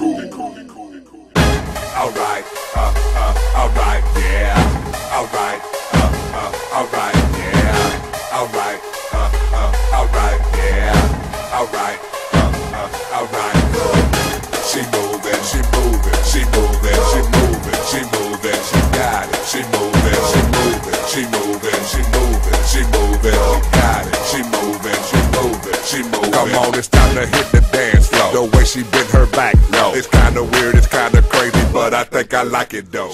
cool. Alright, uh, uh, alright, yeah. Alright, uh, uh, alright, yeah. Alright, uh, uh, alright, yeah. Alright, uh, uh, alright, good. She moving, she moving, she moving, she moving, she moving, she got it. She moving, she moving, she moving, she moving, she moving, she got it. She moving, she moving, she moving. Come on, it's time to hit the dance. The way she bent her back, no, it's kinda weird, it's kinda crazy, but I think I like it though.